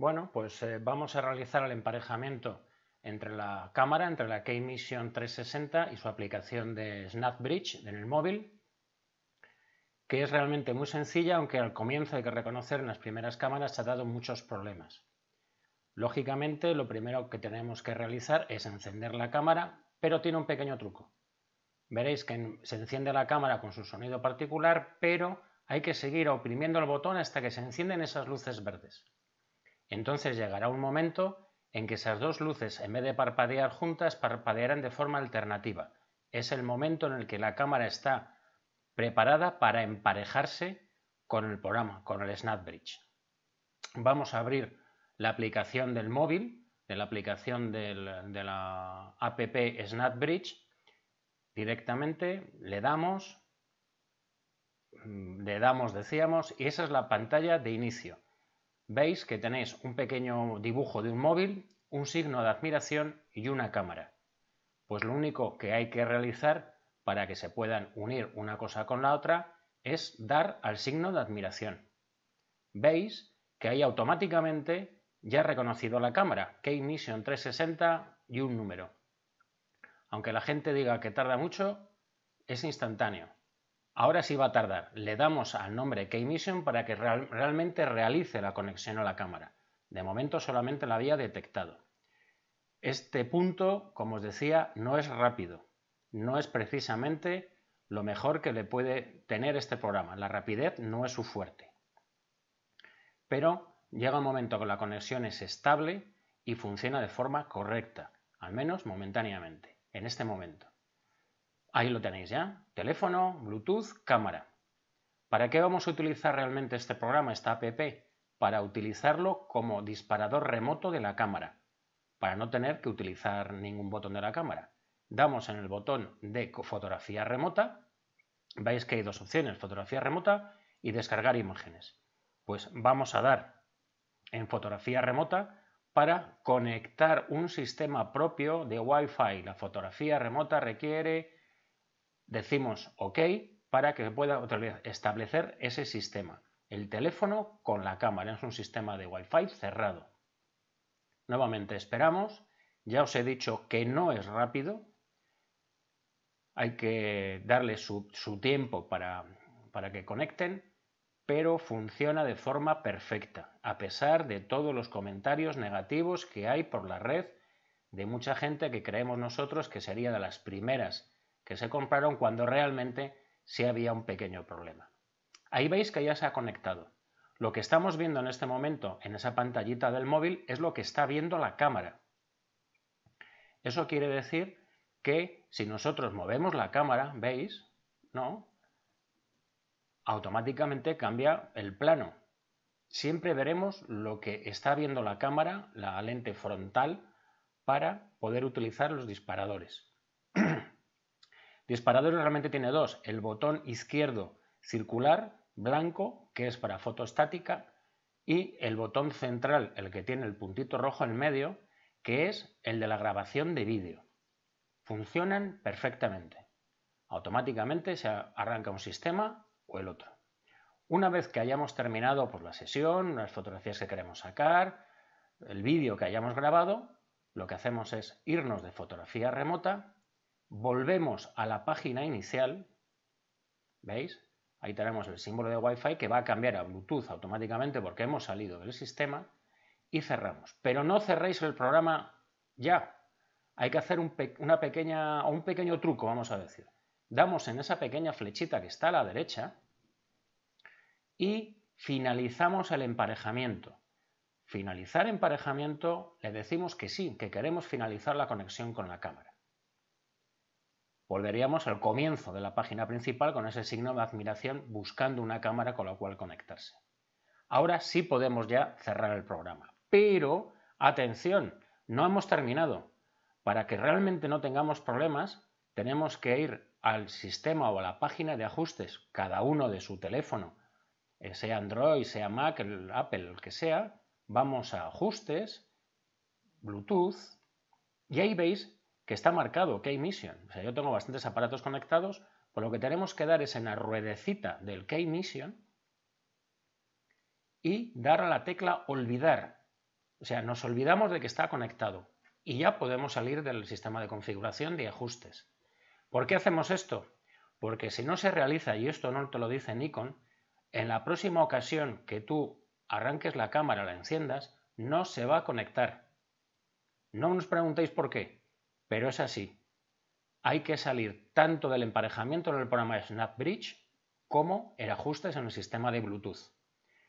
Bueno, pues eh, vamos a realizar el emparejamiento entre la cámara, entre la K-Mission 360 y su aplicación de SnapBridge en el móvil, que es realmente muy sencilla, aunque al comienzo hay que reconocer en las primeras cámaras se ha dado muchos problemas. Lógicamente, lo primero que tenemos que realizar es encender la cámara, pero tiene un pequeño truco. Veréis que se enciende la cámara con su sonido particular, pero hay que seguir oprimiendo el botón hasta que se encienden esas luces verdes. Entonces llegará un momento en que esas dos luces, en vez de parpadear juntas, parpadearán de forma alternativa. Es el momento en el que la cámara está preparada para emparejarse con el programa, con el SnapBridge. Vamos a abrir la aplicación del móvil, de la aplicación de la app SnapBridge. Directamente le damos, le damos, decíamos, y esa es la pantalla de inicio veis que tenéis un pequeño dibujo de un móvil, un signo de admiración y una cámara. Pues lo único que hay que realizar para que se puedan unir una cosa con la otra es dar al signo de admiración. Veis que ahí automáticamente ya ha reconocido la cámara, K-Mission 360 y un número. Aunque la gente diga que tarda mucho, es instantáneo. Ahora sí va a tardar. Le damos al nombre Keymission para que realmente realice la conexión a la cámara. De momento solamente la había detectado. Este punto, como os decía, no es rápido. No es precisamente lo mejor que le puede tener este programa. La rapidez no es su fuerte. Pero llega un momento que la conexión es estable y funciona de forma correcta, al menos momentáneamente, en este momento. Ahí lo tenéis ya. Teléfono, Bluetooth, cámara. ¿Para qué vamos a utilizar realmente este programa, esta app? Para utilizarlo como disparador remoto de la cámara, para no tener que utilizar ningún botón de la cámara. Damos en el botón de fotografía remota, veis que hay dos opciones, fotografía remota y descargar imágenes. Pues vamos a dar en fotografía remota para conectar un sistema propio de Wi-Fi. La fotografía remota requiere decimos OK para que pueda establecer ese sistema. El teléfono con la cámara es un sistema de Wi-Fi cerrado. Nuevamente esperamos. Ya os he dicho que no es rápido. Hay que darle su, tiempo para, para que conecten, pero funciona de forma perfecta, a pesar de todos los comentarios negativos que hay por la red de mucha gente que creemos nosotros que sería de las primeras que se compraron cuando realmente sí había un pequeño problema. Ahí veis que ya se ha conectado. Lo que estamos viendo en este momento en esa pantallita del móvil es lo que está viendo la cámara. Eso quiere decir que si nosotros movemos la cámara, ¿veis? ¿No? Automáticamente cambia el plano. Siempre veremos lo que está viendo la cámara, la lente frontal, para poder utilizar los disparadores. Disparador realmente tiene dos, el botón izquierdo circular, blanco, que es para foto estática, y el botón central, el que tiene el puntito rojo en medio, que es el de la grabación de vídeo. Funcionan perfectamente. Automáticamente se arranca un sistema o el otro. Una vez que hayamos terminado por pues, la sesión, las fotografías que queremos sacar, el vídeo que hayamos grabado, lo que hacemos es irnos de fotografía remota volvemos a la página inicial, ¿veis? Ahí tenemos el símbolo de Wi-Fi que va a cambiar a Bluetooth automáticamente porque hemos salido del sistema y cerramos. Pero no cerréis el programa ya. Hay que hacer un, una pequeña, un pequeño truco, vamos a decir. Damos en esa pequeña flechita que está a la derecha y finalizamos el emparejamiento. Finalizar emparejamiento le decimos que sí, que queremos finalizar la conexión con la cámara volveríamos al comienzo de la página principal con ese signo de admiración buscando una cámara con la cual conectarse. Ahora sí podemos ya cerrar el programa. Pero, atención, no hemos terminado. Para que realmente no tengamos problemas, tenemos que ir al sistema o a la página de ajustes, cada uno de su teléfono, eh, sea Android, sea Mac, Apple, el que sea, vamos a ajustes, Bluetooth, y ahí veis que está marcado K-Mission. O sea, yo tengo bastantes aparatos conectados, por lo que tenemos que dar es en la ruedecita del K-Mission y dar a la tecla olvidar. O sea, nos olvidamos de que está conectado y ya podemos salir del sistema de configuración de ajustes. ¿Por qué hacemos esto? Porque si no se realiza, y esto no te lo dice Nikon, en la próxima ocasión que tú arranques la cámara, la enciendas, no se va a conectar. No nos preguntéis por qué, pero es así. Hay que salir tanto del emparejamiento en el programa SnapBridge como el ajustes en el sistema de Bluetooth.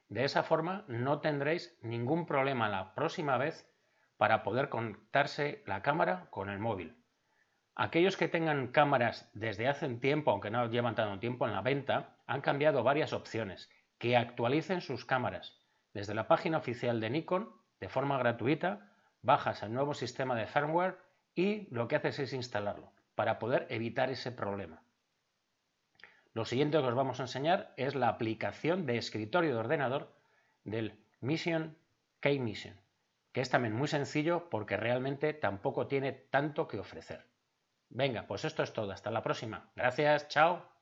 De esa forma no tendréis ningún problema la próxima vez para poder conectarse la cámara con el móvil. Aquellos que tengan cámaras desde hace un tiempo, aunque no llevan tanto tiempo en la venta, han cambiado varias opciones. Que actualicen sus cámaras. Desde la página oficial de Nikon, de forma gratuita, bajas el nuevo sistema de firmware y lo que haces es instalarlo para poder evitar ese problema. Lo siguiente que os vamos a enseñar es la aplicación de escritorio de ordenador del Mission K-Mission, que es también muy sencillo porque realmente tampoco tiene tanto que ofrecer. Venga, pues esto es todo. Hasta la próxima. Gracias. Chao.